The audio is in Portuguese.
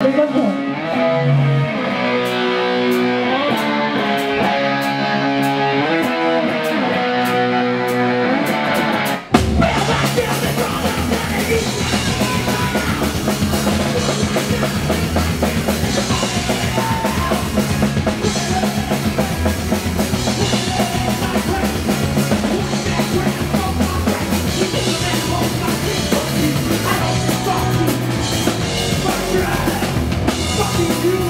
Bom. to you.